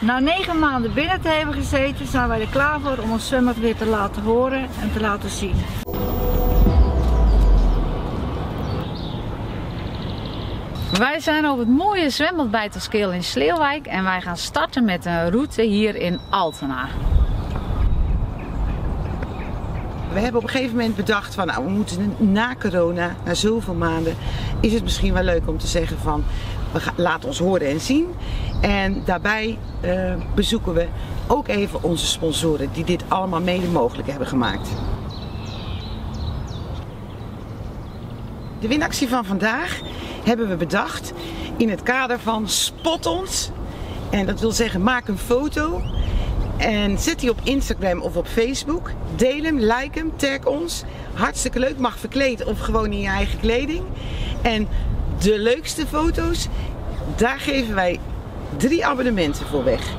Na negen maanden binnen te hebben gezeten, zijn wij er klaar voor om ons zwembad weer te laten horen en te laten zien. Wij zijn op het mooie zwembad bij Toskeel in Sleeuwijk en wij gaan starten met een route hier in Altena. We hebben op een gegeven moment bedacht van nou, we moeten na corona, na zoveel maanden, is het misschien wel leuk om te zeggen van we gaan, laat ons horen en zien. En daarbij uh, bezoeken we ook even onze sponsoren die dit allemaal mede mogelijk hebben gemaakt. De winactie van vandaag hebben we bedacht in het kader van Spot ons. En dat wil zeggen maak een foto en zet die op Instagram of op Facebook. Deel hem, like hem, tag ons. Hartstikke leuk, mag verkleed of gewoon in je eigen kleding. En de leukste foto's, daar geven wij drie abonnementen voor weg.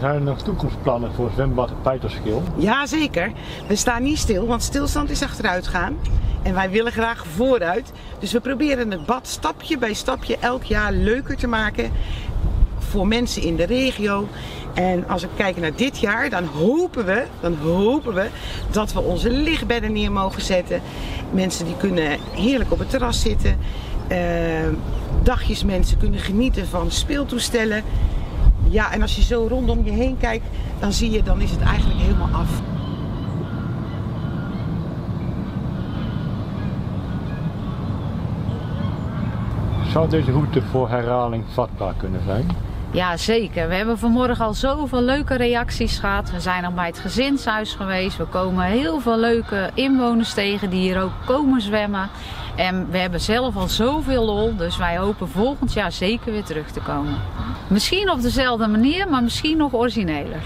Zijn er nog toekomstplannen voor zwembad Pijterskil? Jazeker. We staan niet stil, want stilstand is achteruit gaan. En wij willen graag vooruit. Dus we proberen het bad stapje bij stapje elk jaar leuker te maken voor mensen in de regio. En als we kijken naar dit jaar, dan hopen we, dan hopen we dat we onze lichtbedden neer mogen zetten. Mensen die kunnen heerlijk op het terras zitten. Uh, dagjes mensen kunnen genieten van speeltoestellen. Ja, en als je zo rondom je heen kijkt, dan zie je, dan is het eigenlijk helemaal af. Zou deze route voor herhaling vatbaar kunnen zijn? Ja, zeker. We hebben vanmorgen al zoveel leuke reacties gehad. We zijn nog bij het gezinshuis geweest. We komen heel veel leuke inwoners tegen die hier ook komen zwemmen. En we hebben zelf al zoveel lol, dus wij hopen volgend jaar zeker weer terug te komen. Misschien op dezelfde manier, maar misschien nog origineler.